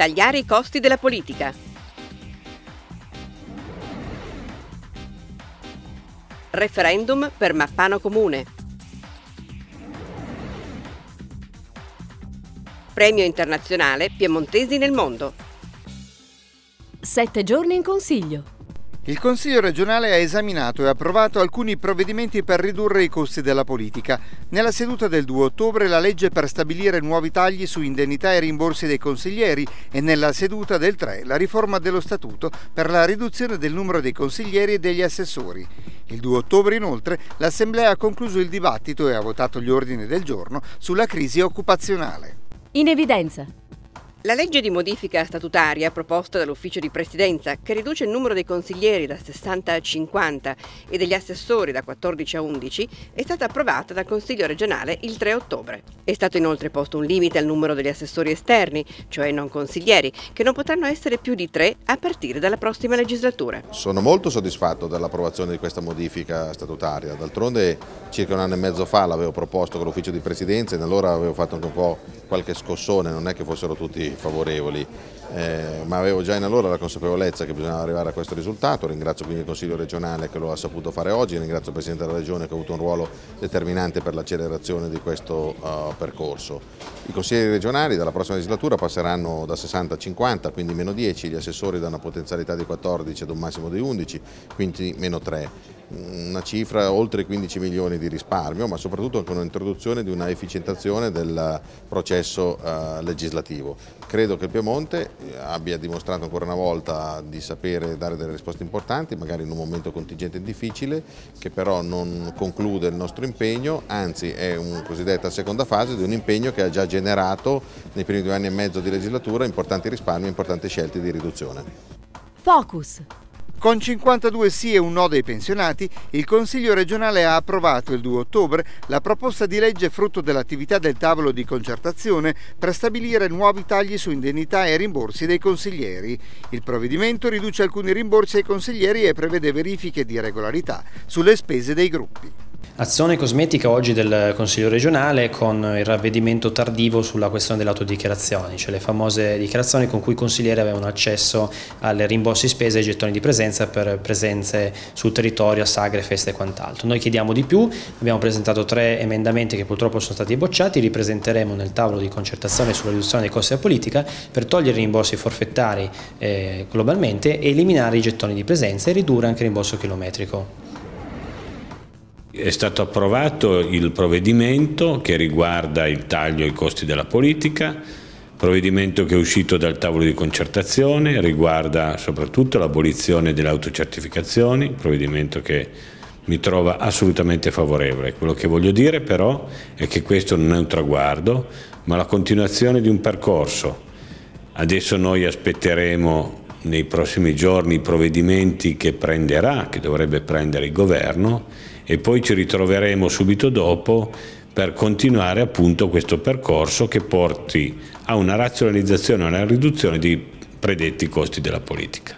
Tagliare i costi della politica. Referendum per Mappano Comune. Premio internazionale Piemontesi nel mondo. Sette giorni in consiglio. Il Consiglio regionale ha esaminato e approvato alcuni provvedimenti per ridurre i costi della politica. Nella seduta del 2 ottobre la legge per stabilire nuovi tagli su indennità e rimborsi dei consiglieri e nella seduta del 3 la riforma dello statuto per la riduzione del numero dei consiglieri e degli assessori. Il 2 ottobre inoltre l'Assemblea ha concluso il dibattito e ha votato gli ordini del giorno sulla crisi occupazionale. In evidenza. La legge di modifica statutaria proposta dall'ufficio di presidenza, che riduce il numero dei consiglieri da 60 a 50 e degli assessori da 14 a 11, è stata approvata dal Consiglio regionale il 3 ottobre. È stato inoltre posto un limite al numero degli assessori esterni, cioè non consiglieri, che non potranno essere più di tre a partire dalla prossima legislatura. Sono molto soddisfatto dell'approvazione di questa modifica statutaria. D'altronde circa un anno e mezzo fa l'avevo proposto con l'ufficio di presidenza e allora avevo fatto anche un po' qualche scossone, non è che fossero tutti favorevoli, eh, ma avevo già in allora la consapevolezza che bisognava arrivare a questo risultato, ringrazio quindi il Consiglio regionale che lo ha saputo fare oggi, ringrazio il Presidente della Regione che ha avuto un ruolo determinante per l'accelerazione di questo uh, percorso. I consiglieri regionali dalla prossima legislatura passeranno da 60 a 50, quindi meno 10, gli assessori da una potenzialità di 14 ad un massimo di 11, quindi meno 3 una cifra oltre 15 milioni di risparmio, ma soprattutto con l'introduzione di una efficientazione del processo uh, legislativo. Credo che il Piemonte eh, abbia dimostrato ancora una volta di sapere dare delle risposte importanti, magari in un momento contingente difficile, che però non conclude il nostro impegno, anzi è una cosiddetta seconda fase di un impegno che ha già generato nei primi due anni e mezzo di legislatura importanti risparmi e importanti scelte di riduzione. Focus. Con 52 sì e un no dei pensionati, il Consiglio regionale ha approvato il 2 ottobre la proposta di legge frutto dell'attività del tavolo di concertazione per stabilire nuovi tagli su indennità e rimborsi dei consiglieri. Il provvedimento riduce alcuni rimborsi ai consiglieri e prevede verifiche di regolarità sulle spese dei gruppi. Azione cosmetica oggi del Consiglio regionale con il ravvedimento tardivo sulla questione delle autodichiarazioni, cioè le famose dichiarazioni con cui i consiglieri avevano accesso alle rimborsi spese e ai gettoni di presenza per presenze sul territorio, a sagre, feste e quant'altro. Noi chiediamo di più, abbiamo presentato tre emendamenti che purtroppo sono stati bocciati, li presenteremo nel tavolo di concertazione sulla riduzione dei costi della politica per togliere i rimborsi forfettari eh, globalmente e eliminare i gettoni di presenza e ridurre anche il rimborso chilometrico. È stato approvato il provvedimento che riguarda il taglio ai costi della politica, provvedimento che è uscito dal tavolo di concertazione, riguarda soprattutto l'abolizione delle autocertificazioni, provvedimento che mi trova assolutamente favorevole. Quello che voglio dire però è che questo non è un traguardo, ma la continuazione di un percorso. Adesso noi aspetteremo nei prossimi giorni i provvedimenti che prenderà, che dovrebbe prendere il governo e poi ci ritroveremo subito dopo per continuare appunto questo percorso che porti a una razionalizzazione e una riduzione dei predetti costi della politica.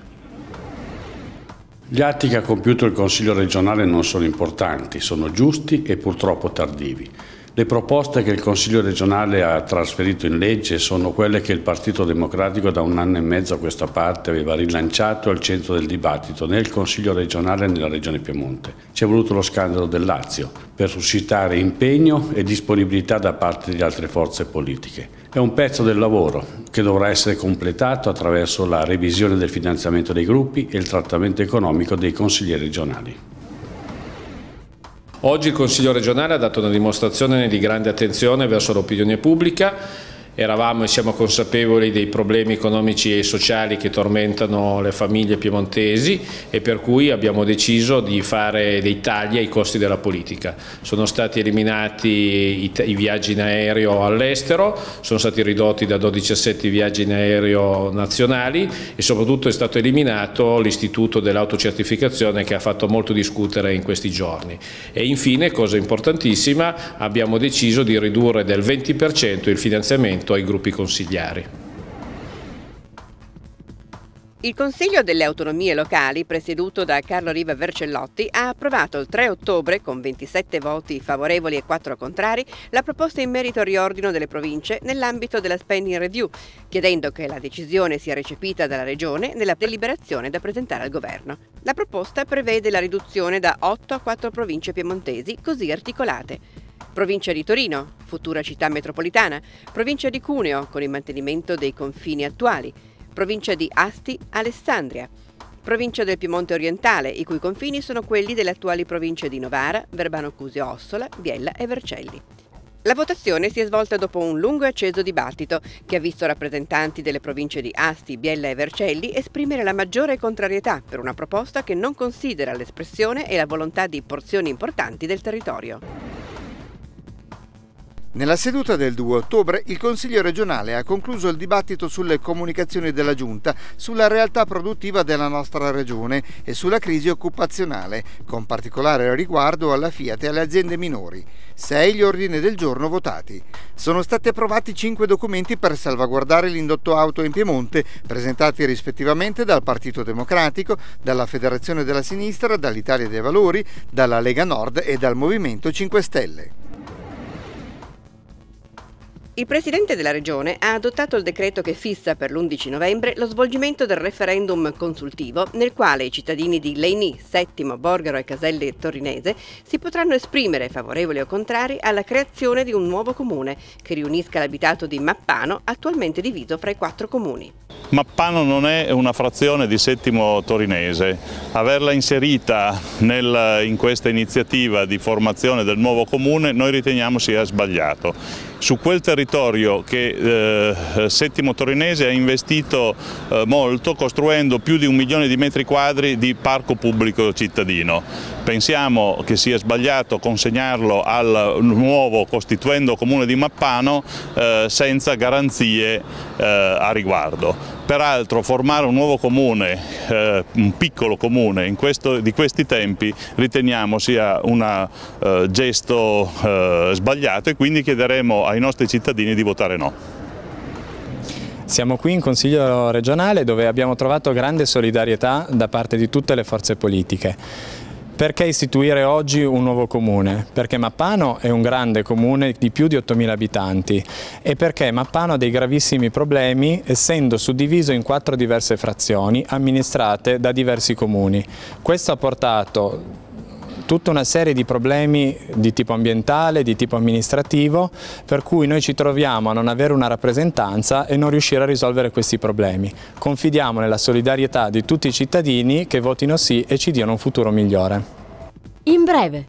Gli atti che ha compiuto il Consiglio regionale non sono importanti, sono giusti e purtroppo tardivi. Le proposte che il Consiglio regionale ha trasferito in legge sono quelle che il Partito Democratico da un anno e mezzo a questa parte aveva rilanciato al centro del dibattito nel Consiglio regionale e nella Regione Piemonte. Ci è voluto lo scandalo del Lazio per suscitare impegno e disponibilità da parte di altre forze politiche. È un pezzo del lavoro che dovrà essere completato attraverso la revisione del finanziamento dei gruppi e il trattamento economico dei consiglieri regionali. Oggi il Consiglio regionale ha dato una dimostrazione di grande attenzione verso l'opinione pubblica Eravamo e siamo consapevoli dei problemi economici e sociali che tormentano le famiglie piemontesi e per cui abbiamo deciso di fare dei tagli ai costi della politica. Sono stati eliminati i, i viaggi in aereo all'estero, sono stati ridotti da 12 a 7 viaggi in aereo nazionali e soprattutto è stato eliminato l'istituto dell'autocertificazione che ha fatto molto discutere in questi giorni. E infine, cosa importantissima, abbiamo deciso di ridurre del 20% il finanziamento ai gruppi consigliari. Il Consiglio delle autonomie locali, presieduto da Carlo Riva Vercellotti, ha approvato il 3 ottobre, con 27 voti favorevoli e 4 contrari, la proposta in merito al riordino delle province nell'ambito della spending review, chiedendo che la decisione sia recepita dalla Regione nella deliberazione da presentare al Governo. La proposta prevede la riduzione da 8 a 4 province piemontesi così articolate. Provincia di Torino, futura città metropolitana, provincia di Cuneo, con il mantenimento dei confini attuali, provincia di Asti, Alessandria, provincia del Piemonte orientale, i cui confini sono quelli delle attuali province di Novara, Verbano Cusio Ossola, Biella e Vercelli. La votazione si è svolta dopo un lungo e acceso dibattito che ha visto rappresentanti delle province di Asti, Biella e Vercelli esprimere la maggiore contrarietà per una proposta che non considera l'espressione e la volontà di porzioni importanti del territorio. Nella seduta del 2 ottobre il Consiglio regionale ha concluso il dibattito sulle comunicazioni della Giunta sulla realtà produttiva della nostra regione e sulla crisi occupazionale, con particolare riguardo alla Fiat e alle aziende minori. Sei gli ordini del giorno votati. Sono stati approvati cinque documenti per salvaguardare l'indotto auto in Piemonte, presentati rispettivamente dal Partito Democratico, dalla Federazione della Sinistra, dall'Italia dei Valori, dalla Lega Nord e dal Movimento 5 Stelle. Il Presidente della Regione ha adottato il decreto che fissa per l'11 novembre lo svolgimento del referendum consultivo nel quale i cittadini di Leini, Settimo, Borgaro e Caselle Torinese si potranno esprimere favorevoli o contrari alla creazione di un nuovo comune che riunisca l'abitato di Mappano attualmente diviso fra i quattro comuni. Mappano non è una frazione di Settimo Torinese, averla inserita nel, in questa iniziativa di formazione del nuovo comune noi riteniamo sia sbagliato su quel territorio che eh, Settimo Torinese ha investito eh, molto costruendo più di un milione di metri quadri di parco pubblico cittadino. Pensiamo che sia sbagliato consegnarlo al nuovo costituendo comune di Mappano eh, senza garanzie eh, a riguardo. Peraltro formare un nuovo comune, eh, un piccolo comune questo, di questi tempi riteniamo sia un eh, gesto eh, sbagliato e quindi chiederemo ai nostri cittadini di votare no. Siamo qui in Consiglio regionale dove abbiamo trovato grande solidarietà da parte di tutte le forze politiche. Perché istituire oggi un nuovo comune? Perché Mappano è un grande comune di più di 8.000 abitanti e perché Mappano ha dei gravissimi problemi essendo suddiviso in quattro diverse frazioni amministrate da diversi comuni. Questo ha portato tutta una serie di problemi di tipo ambientale, di tipo amministrativo, per cui noi ci troviamo a non avere una rappresentanza e non riuscire a risolvere questi problemi. Confidiamo nella solidarietà di tutti i cittadini che votino sì e ci diano un futuro migliore. In breve.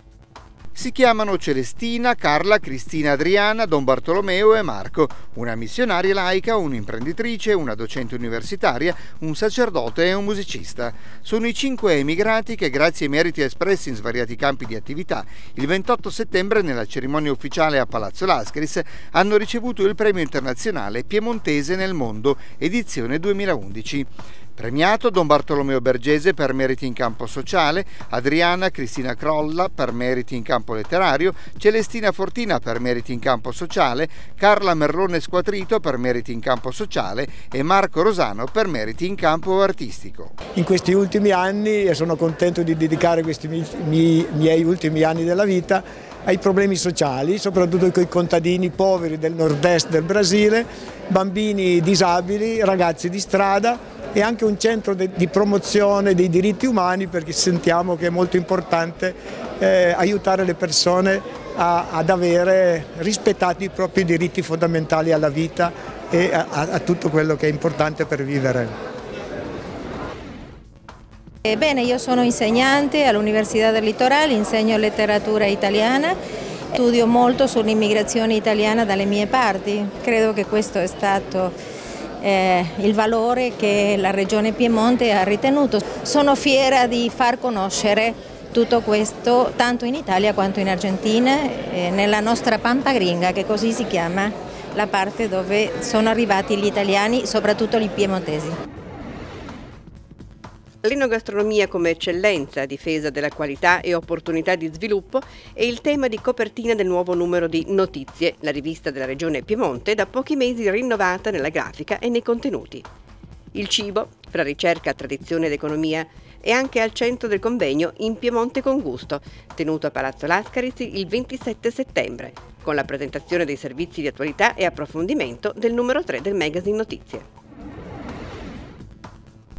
Si chiamano Celestina, Carla, Cristina Adriana, Don Bartolomeo e Marco, una missionaria laica, un'imprenditrice, una docente universitaria, un sacerdote e un musicista. Sono i cinque emigrati che, grazie ai meriti espressi in svariati campi di attività, il 28 settembre nella cerimonia ufficiale a Palazzo Lascris hanno ricevuto il premio internazionale Piemontese nel mondo, edizione 2011. Premiato Don Bartolomeo Bergese per meriti in campo sociale, Adriana Cristina Crolla per meriti in campo letterario, Celestina Fortina per meriti in campo sociale, Carla Merlone Squatrito per meriti in campo sociale e Marco Rosano per meriti in campo artistico. In questi ultimi anni e sono contento di dedicare questi miei, miei ultimi anni della vita ai problemi sociali, soprattutto con i contadini poveri del nord-est del Brasile, bambini disabili, ragazzi di strada e anche un centro di promozione dei diritti umani perché sentiamo che è molto importante eh, aiutare le persone a, ad avere rispettati i propri diritti fondamentali alla vita e a, a tutto quello che è importante per vivere. Bene, io sono insegnante all'Università del Litorale, insegno letteratura italiana, studio molto sull'immigrazione italiana dalle mie parti, credo che questo è stato eh, il valore che la Regione Piemonte ha ritenuto. Sono fiera di far conoscere tutto questo tanto in Italia quanto in Argentina, eh, nella nostra Pampa Gringa, che così si chiama la parte dove sono arrivati gli italiani, soprattutto gli piemontesi. L'enogastronomia come eccellenza, difesa della qualità e opportunità di sviluppo è il tema di copertina del nuovo numero di Notizie, la rivista della regione Piemonte, da pochi mesi rinnovata nella grafica e nei contenuti. Il cibo, fra ricerca, tradizione ed economia, è anche al centro del convegno In Piemonte con Gusto, tenuto a Palazzo Lascaris il 27 settembre, con la presentazione dei servizi di attualità e approfondimento del numero 3 del magazine Notizie.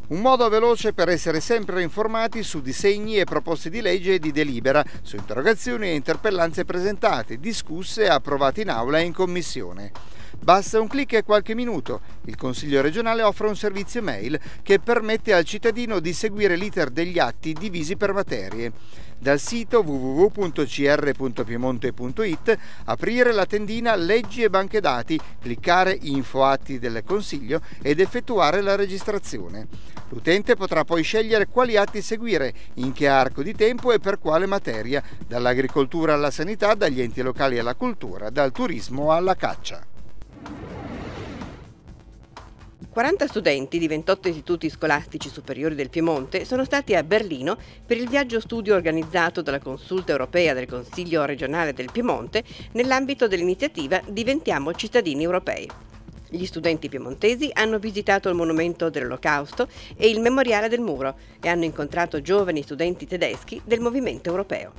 Un modo veloce per essere sempre informati su disegni e proposte di legge e di delibera, su interrogazioni e interpellanze presentate, discusse e approvate in aula e in commissione. Basta un clic e qualche minuto. Il Consiglio regionale offre un servizio mail che permette al cittadino di seguire l'iter degli atti divisi per materie. Dal sito www.cr.piemonte.it aprire la tendina Leggi e banche dati, cliccare Info atti del Consiglio ed effettuare la registrazione. L'utente potrà poi scegliere quali atti seguire, in che arco di tempo e per quale materia, dall'agricoltura alla sanità, dagli enti locali alla cultura, dal turismo alla caccia. 40 studenti di 28 istituti scolastici superiori del Piemonte sono stati a Berlino per il viaggio studio organizzato dalla Consulta europea del Consiglio regionale del Piemonte nell'ambito dell'iniziativa Diventiamo cittadini europei. Gli studenti piemontesi hanno visitato il monumento dell'Olocausto e il memoriale del muro e hanno incontrato giovani studenti tedeschi del movimento europeo.